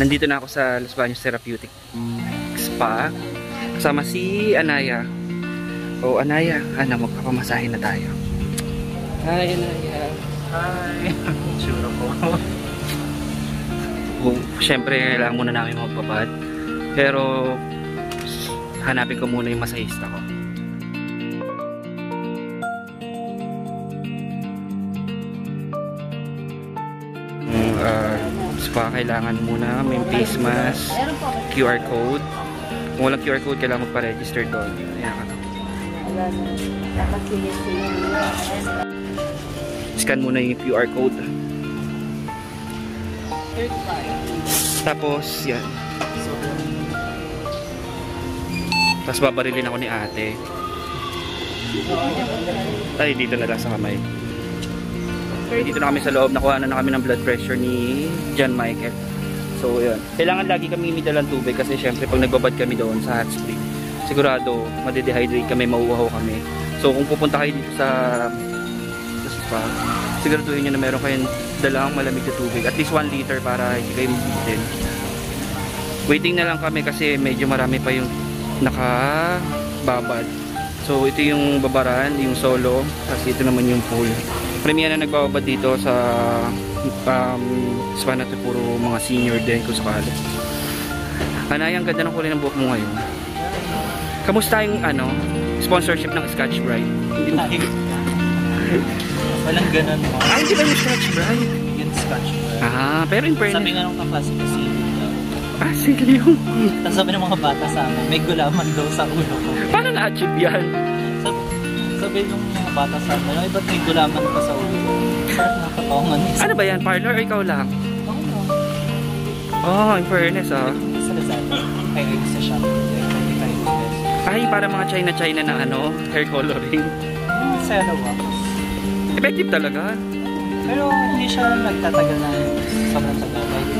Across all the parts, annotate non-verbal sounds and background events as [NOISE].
Nandito na ako sa Los Baños Therapeutic Spa. Kasama si Anaya. O oh, Anaya, ano, magpapamasahin na tayo. Hi Anaya. Hi. [LAUGHS] Sure po. Oh, [LAUGHS] Siyempre, kailangan muna namin magpapad. Pero, hanapin ko muna yung masahista ko. Spa, kailangan muna may face mask, QR code. Kung walang QR code, kailangan magpa-register doon. Ayan ka. Scan muna yung QR code. Tapos, yan. Tapos babarilin ako ni ate. Ay, dito na lang sa kamay. Dito na kami sa loob. Nakuha na, na kami ng blood pressure ni John Michael. So, yun. Kailangan lagi kami imidalang tubig kasi syempre pag nagbabad kami doon sa hot spring, sigurado madidehydrate kami, mauuhaw kami. So, kung pupunta kayo dito sa sa spa, siguraduhin nyo na meron kayong dalang malamig na tubig. At least 1 liter para hindi kayo mabitin. Waiting na lang kami kasi medyo marami pa yung nakababad. So, ito yung babaran, yung solo. Tapos ito naman yung pool. Premiere na nagbababad dito sa um, spa na to, puro mga senior din kung sakali. Anay, ang ganda ng kulay ng buhok mo ngayon. Kamusta yung ano, sponsorship ng Scotch Brite? Hindi. [LAUGHS] Walang ganun mo. Ah, hindi ba yung Scotch Brite? Yun scotch. Ah, pero in fairness. Sabi nga nung kaklase ko si Ah, yung. Tapos sabi ng mga bata sa amin, may gulaman daw sa ulo ko. Paano na-achieve yan? Sabi nung mga bata sa amin, ay ba't may gulaman pa sa ulo? Parang nakatongan eh. Ano ba yan? Parlor o ikaw lang? Ako no. Oh, in fairness ah. Sa Rizal. Ay, ay, sa shop. Like, 25 pesos. Ay, para mga China-China na ano, hair coloring. Masaya daw ako. Effective talaga. Pero hindi siya nagtatagal na sobrang tagal. Like,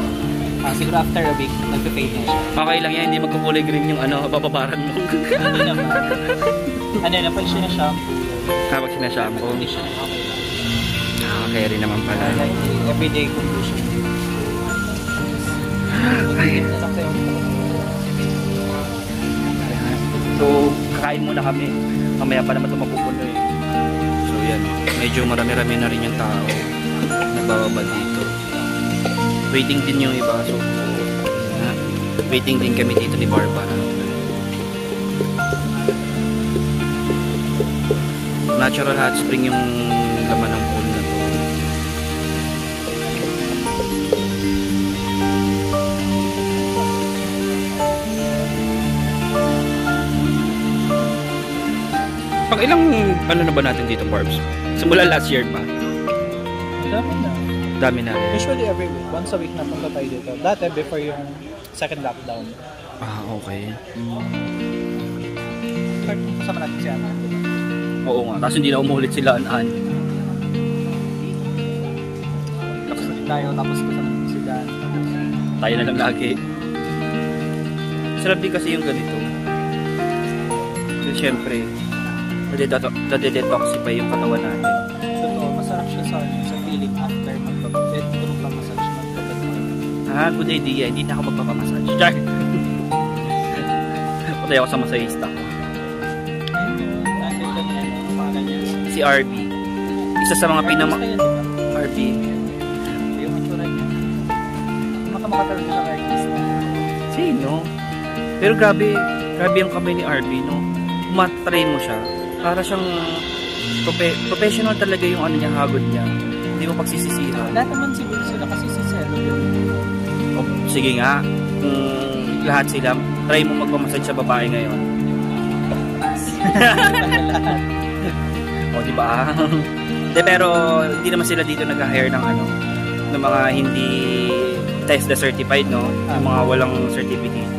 ah, siguro after a week, nagpe-fade na siya. Okay lang yan, hindi magkukulay green yung ano, bababaran mo. Hindi naman. [LAUGHS] Ano pag na shampoo, Habang sinashampoo. hindi siya okay lang. Ah, kaya rin naman pala. Like, everyday conclusion. Ay. So, kakain muna kami. Mamaya pa naman ito mapupuno eh. So, yan. Medyo marami-rami na rin yung tao. Nagbababa dito. Waiting din yung iba. So, yan. waiting din kami dito ni Barbara. Natural hot spring yung laman ng pool na to. Pang ilang ano na ba natin dito, Barbs? Simula last year pa. Dami na. Dami na. Usually every week, once a week na punta tayo dito. Dati before yung second lockdown. Ah, okay. Start kasama natin si Ana. Oo nga. Tapos hindi na umulit sila an-an. Tapos ulit tayo, tapos kasama natin si Dan. Tayo na lang lagi. Sarap din kasi yung ganito. Kasi syempre, nadedetoxify yung katawan natin. Totoo, masarap siya sa, sa feeling after magpapagod. Group lang massage magpapagod. Ah, good idea. Hindi na ako magpapamassage. Char! [LAUGHS] Patay ako sa masahista ko. Si RB. Isa sa mga pinama... RB. Yung itsura niya. Makamaka talaga siya artist. Sino? Pero grabe, grabe yung kamay ni RB, no? Matrain mo siya. Para siyang prope- professional talaga yung ano niya, hagod niya. Hindi mo pagsisisihan. Lahat naman siguro sila kasi si Celo yun. O, sige nga, kung lahat sila, try mo magpamassage sa babae ngayon. [LAUGHS] O, di ba? [LAUGHS] De, pero, hindi naman sila dito nag-hire ng ano, ng mga hindi TESDA certified, no? Yung mga walang certificate.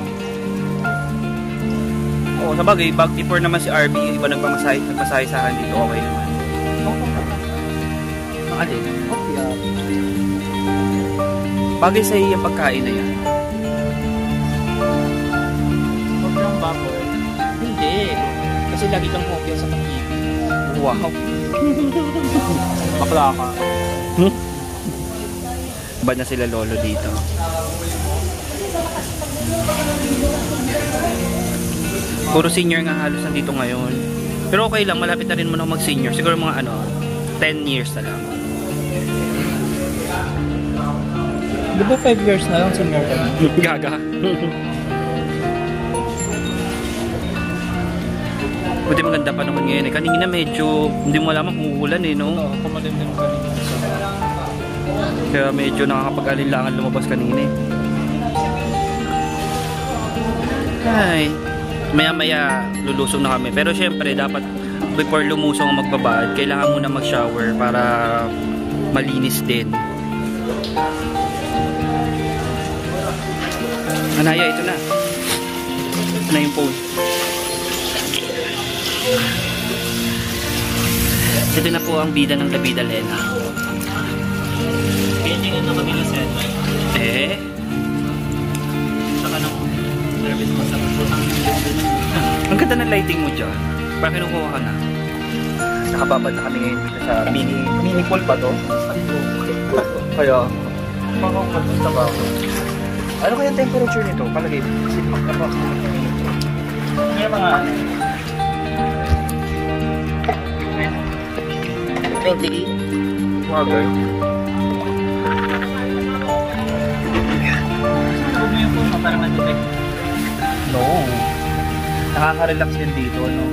Oo, sa bagay, bag before naman si RB, yung iba nagpamasahe, nagpasahe sa akin dito, okay naman. Alin? Okay, ah. Bagay sa iyo yung pagkain na yan. Huwag lang baboy. Hindi. Kasi lagi kang kopya sa pag-ibig. Wow. Bakla ka. Ba na sila lolo dito? Puro senior nga halos nandito ngayon. Pero okay lang, malapit na rin mo na mag senior. Siguro mga ano, 10 years na lang. Di ba 5 years na lang senior ka na? Gaga. Buti maganda pa naman ngayon eh. Kanina medyo, hindi mo alam kung uulan eh, no? Oo, kumalimlim kanina. Kaya medyo nakakapag-alinlangan lumabas kanina eh. Ay, maya-maya lulusong na kami. Pero syempre, dapat before lumusong ang magbabad, kailangan muna mag-shower para malinis din. Anaya, ito na. Ito na yung phone. Ito na po ang bida ng Labida Lena. Ano kami na set. Eh, Saka nung service mo sa [LAUGHS] ang ganda ng lighting mo dyan. Parang kinukuha ka na. Nakababad na kami ngayon dito sa mini, mini pool ba to? Kaya, makakapunta ba ako? Ano kaya temperature nito? Palagay, kasi magkabak mo May mga ano. 28. Wagay. Huwag mo yung phone mo para ma-detect. No. Nakaka-relax din dito, no?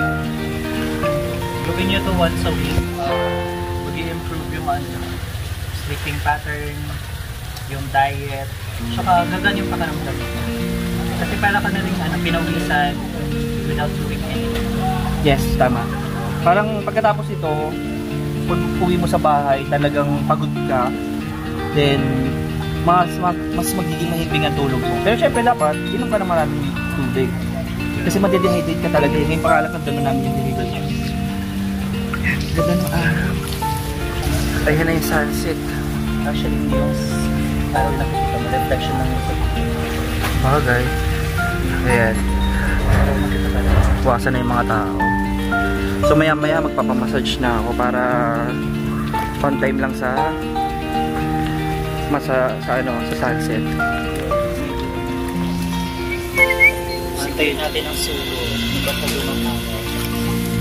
Gawin nyo to once a week. Uh, Mag-i-improve yung ano, sleeping pattern, yung diet, tsaka gagan yung pakaramdam. Kasi para ka na rin ano, pinawisan without doing anything. Yes, tama. Parang pagkatapos ito, pag uwi mo sa bahay, talagang pagod ka, then mas mag, mas magiging mahimbing ang tulog mo. Pero syempre dapat, inom ka na maraming tubig. Kasi madidehydrate ka talaga. Ngayon pangalan ka doon namin yung dehydration. Ganda ng araw. Ayan na yung sunset. Actually, yung araw na kita mo, reflection ng. Ayan. araw na kita talaga. Buwasan na yung mga tao. So maya maya magpapamassage na ako para on time lang sa masa sa ano sa sunset. Antayin natin ang sulo. Magpapagulong na ako.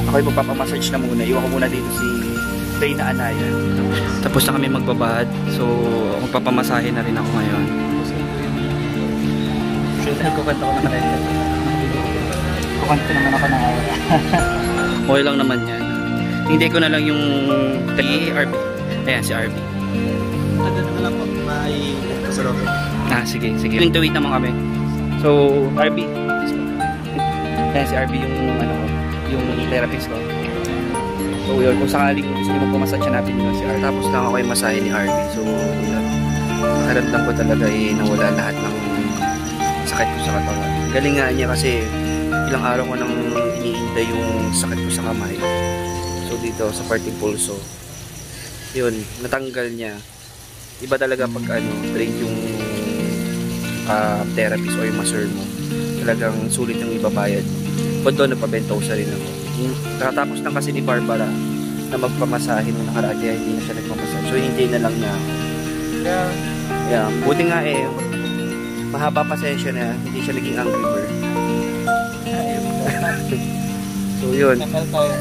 Ako yung magpapamassage na muna. Iwan ko muna dito si Reyna Anaya. Tapos na kami magbabad. So magpapamasahe na rin ako ngayon. Sure, nagkukanta ko na kanina. Kukanta naman ako ng awa. [LAUGHS] Okay lang naman yan. Hindi ko na lang yung si RB. Ayan si RB. Ano na lang po, may kasalokit. Ah, sige, sige. Yung to wait naman kami. So, RB. Ayan si RB yung ano yung therapist ko. So, yun. Kung sakaling gusto niyo magpamassage hanapin niyo si RB. Tapos lang ako yung masahe ni RB. So, yun. Nakaramdam ko talaga eh, nawala lahat ng sakit ko sa katawan. Galing nga niya kasi ilang araw ko nang iniinda yung sakit ko sa kamay. So, dito sa parting pulso. Yun, natanggal niya iba talaga pag ano, train yung uh, therapist o yung masseur mo. Talagang sulit yung ibabayad. Although nagpabentosa rin ako. Yung, Kakatapos lang kasi ni Barbara na magpamasahe nung nakaraan kaya hindi na siya nagpamasahe. So hinintay na lang niya ako. Kaya, yeah, buti nga eh, mahaba pa session na hindi siya naging angry bird. So yun, ML tayo.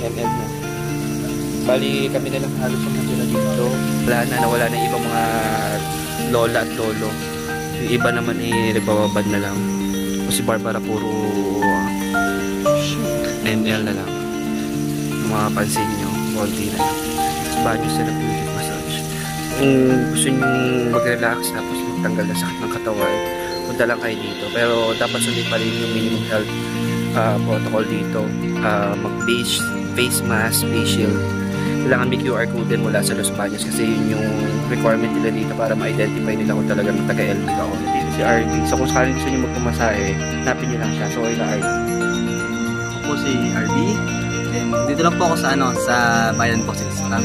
ML na. Bali kami na lang halos ang natira dito. Wala na, nawala na ibang mga lola at lolo. Yung iba naman eh, nagbababad na lang. O si Barbara puro ML na lang. Makapansin nyo, konti na lang. Banyo therapeutic massage. Kung gusto nyo mag-relax tapos magtanggal na sakit ng katawan, punta lang kayo dito. Pero dapat sundin pa rin yung minimum health ah, protocol dito. Ah, mag-face face mask, face shield. Kailangan may QR code din mula sa Los Baños kasi yun yung requirement nila dito para ma-identify nila kung talagang taga-LB ka o hindi. Si RB. So kung sakaling gusto nyo magpumasahe, hanapin nyo lang siya. So okay na RB. Ako po si RB. Then, dito lang po ako sa ano, sa bayan sa Islam.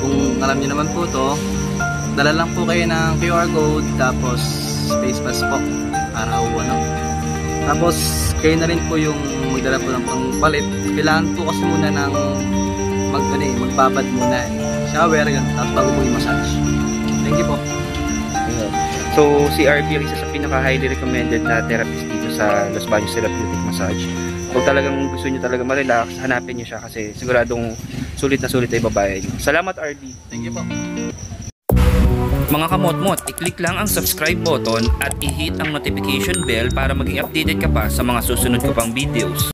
Kung alam niyo naman po to, dala lang po kayo ng QR code tapos face mask po para ano. Tapos kayo na rin po yung magdala po ng pangpalit. Kailangan po kasi muna ng mag, ano, eh, magbabad muna. eh. Shower, ganun. Tapos bago po yung massage. Thank you po. So, si RB ang isa sa pinaka-highly recommended na therapist dito sa Los Baños Therapeutic Massage. Kung talagang gusto nyo talaga ma-relax, hanapin nyo siya kasi siguradong sulit na sulit ay babae nyo. Salamat RB! Thank you po. Mga kamot-mot, i-click lang ang subscribe button at i-hit ang notification bell para maging updated ka pa sa mga susunod ko pang videos.